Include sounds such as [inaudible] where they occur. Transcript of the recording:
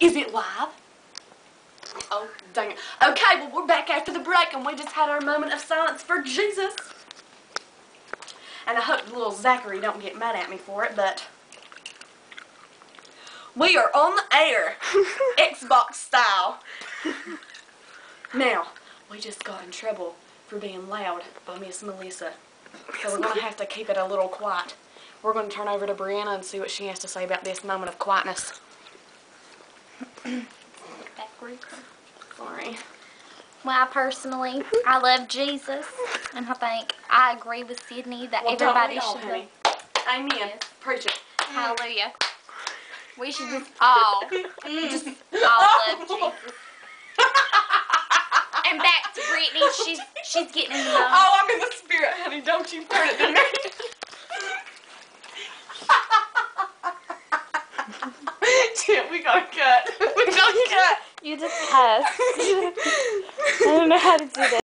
Is it live? Oh, dang it. Okay, well, we're back after the break, and we just had our moment of silence for Jesus. And I hope little Zachary don't get mad at me for it, but we are on the air, [laughs] Xbox style. now, we just got in trouble for being loud by Miss Melissa, so we're gonna have to keep it a little quiet. We're gonna turn over to Brianna and see what she has to say about this moment of quietness. Backwards. Sorry. Well, personally, I love Jesus, and I think I agree with Sydney that Well, don't everybody we all, should honey? love. Amen. Yes. Preach it. Hallelujah. We should just [laughs] mm. all, just all love [laughs] Jesus. And back to Brittney, she's she's getting in the moment. Oh, I'm in the spirit, honey. Don't you turn it to me. [laughs] Shit, we gotta cut. You just cussed. [laughs] I don't know how to do that.